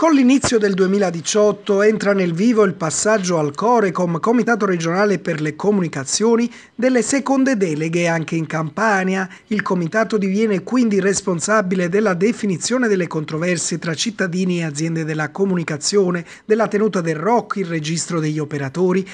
Con l'inizio del 2018 entra nel vivo il passaggio al Corecom, Comitato regionale per le comunicazioni, delle seconde deleghe anche in Campania. Il comitato diviene quindi responsabile della definizione delle controversie tra cittadini e aziende della comunicazione, della tenuta del ROC, il registro degli operatori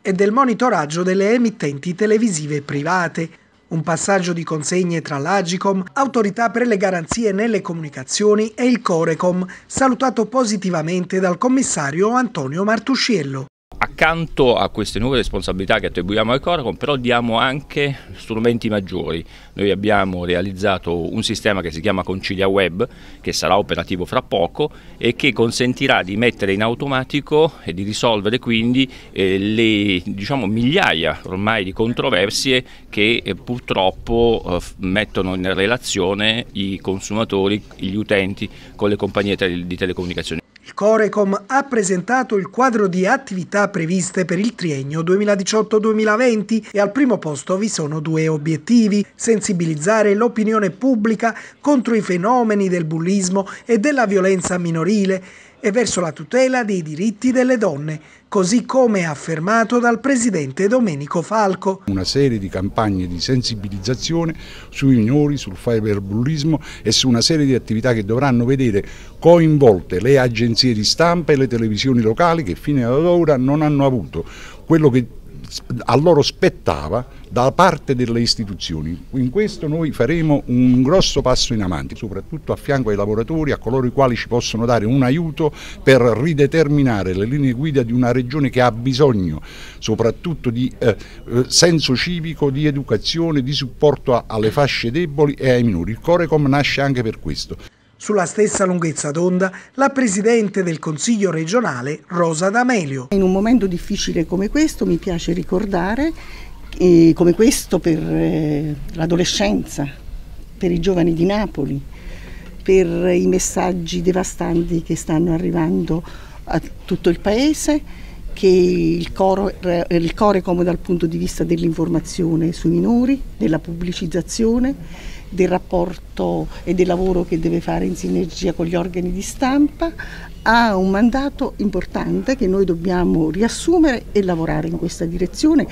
e del monitoraggio delle emittenti televisive private un passaggio di consegne tra l'Agicom, Autorità per le garanzie nelle comunicazioni e il Corecom, salutato positivamente dal commissario Antonio Martusciello accanto a queste nuove responsabilità che attribuiamo al Coracom però diamo anche strumenti maggiori. Noi abbiamo realizzato un sistema che si chiama Concilia Web che sarà operativo fra poco e che consentirà di mettere in automatico e di risolvere quindi eh, le diciamo, migliaia ormai di controversie che eh, purtroppo eh, mettono in relazione i consumatori, gli utenti con le compagnie di telecomunicazione. Corecom ha presentato il quadro di attività previste per il triennio 2018-2020 e al primo posto vi sono due obiettivi, sensibilizzare l'opinione pubblica contro i fenomeni del bullismo e della violenza minorile e verso la tutela dei diritti delle donne, così come affermato dal presidente Domenico Falco. Una serie di campagne di sensibilizzazione sui minori, sul cyberbullismo e su una serie di attività che dovranno vedere coinvolte le agenzie di stampa e le televisioni locali che fino ad ora non hanno avuto quello che a loro spettava da parte delle istituzioni. In questo noi faremo un grosso passo in avanti, soprattutto a fianco ai lavoratori, a coloro i quali ci possono dare un aiuto per rideterminare le linee guida di una regione che ha bisogno soprattutto di eh, eh senso civico, di educazione, di supporto alle fasce deboli e ai minori. Il Corecom nasce anche per questo. Sulla stessa lunghezza d'onda, la Presidente del Consiglio regionale Rosa D'Amelio. In un momento difficile come questo mi piace ricordare, eh, come questo per eh, l'adolescenza, per i giovani di Napoli, per i messaggi devastanti che stanno arrivando a tutto il Paese, che il, coro, il Corecom dal punto di vista dell'informazione sui minori, della pubblicizzazione, del rapporto e del lavoro che deve fare in sinergia con gli organi di stampa, ha un mandato importante che noi dobbiamo riassumere e lavorare in questa direzione.